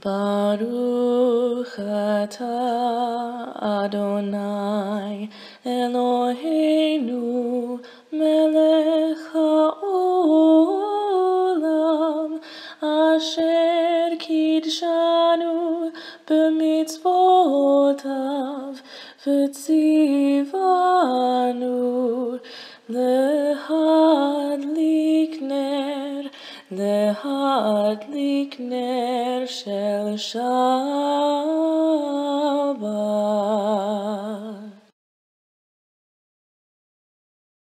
Baruch atah Adonai Eloheinu melech haolam asher kidshanu b'mitzvotav v'tzivanu lehadlik ner להדליק נר של שבת.